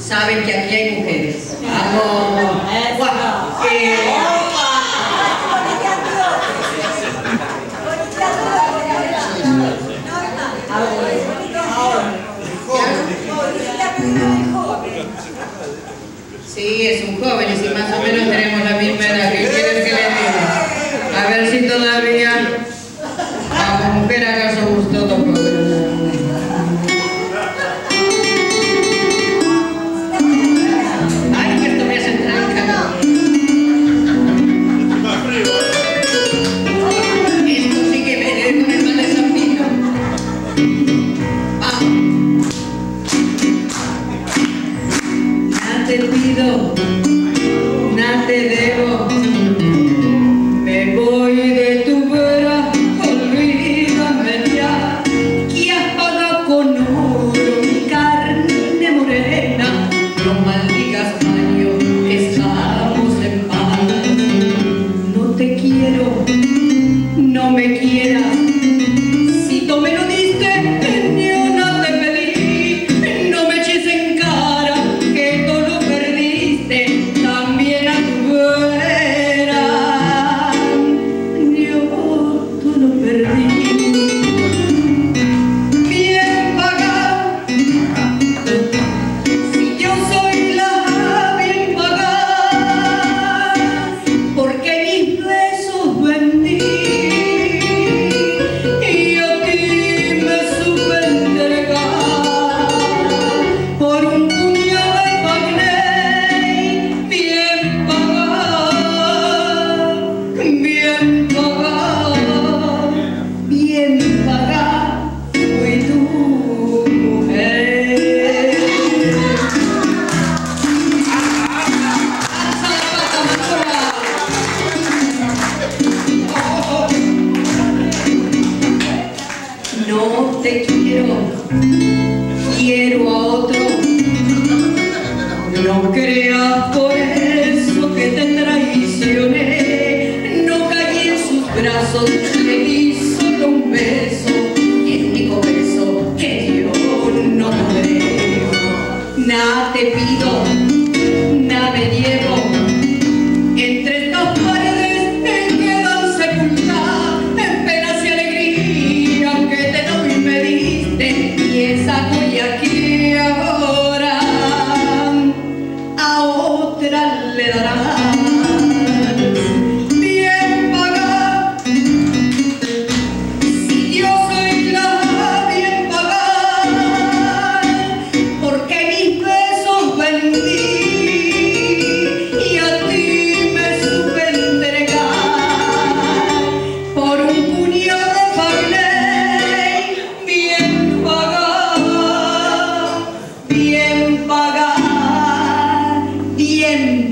saben que aquí hay mujeres. ¡Vamos! Eh, sí, es un joven, y si más o menos tenemos la misma edad. olvido, te debo, me voy de tu vera, olvídame ya, que has pagado con oro mi carne morena, no maldigas Mario, estamos en paz, no te quiero, no me quiero. quiero a otro, no creas por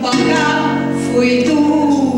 pagar fui tu.